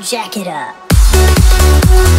Jack it up.